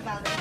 about it.